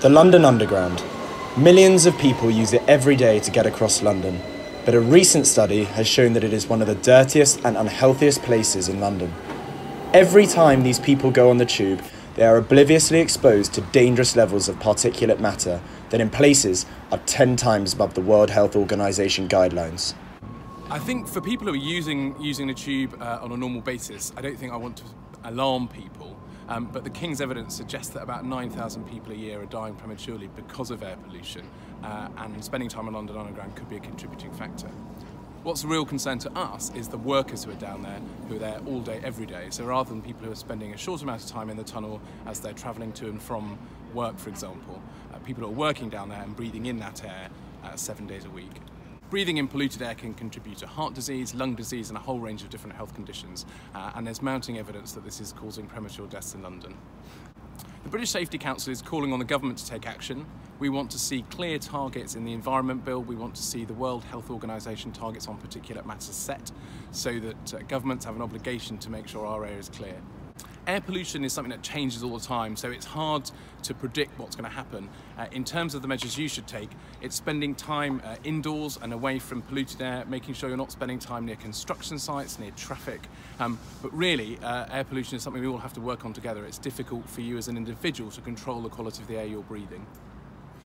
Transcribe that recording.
The London Underground. Millions of people use it every day to get across London, but a recent study has shown that it is one of the dirtiest and unhealthiest places in London. Every time these people go on the tube, they are obliviously exposed to dangerous levels of particulate matter that in places are 10 times above the World Health Organization guidelines. I think for people who are using using the tube uh, on a normal basis, I don't think I want to alarm people. Um, but the King's evidence suggests that about 9,000 people a year are dying prematurely because of air pollution, uh, and spending time in London Underground could be a contributing factor. What's a real concern to us is the workers who are down there, who are there all day, every day. So rather than people who are spending a short amount of time in the tunnel as they're travelling to and from work, for example, uh, people who are working down there and breathing in that air uh, seven days a week. Breathing in polluted air can contribute to heart disease, lung disease, and a whole range of different health conditions. Uh, and there's mounting evidence that this is causing premature deaths in London. The British Safety Council is calling on the government to take action. We want to see clear targets in the Environment Bill. We want to see the World Health Organization targets on particulate matter set so that uh, governments have an obligation to make sure our air is clear. Air pollution is something that changes all the time, so it's hard to predict what's going to happen. Uh, in terms of the measures you should take, it's spending time uh, indoors and away from polluted air, making sure you're not spending time near construction sites, near traffic. Um, but really, uh, air pollution is something we all have to work on together. It's difficult for you as an individual to control the quality of the air you're breathing.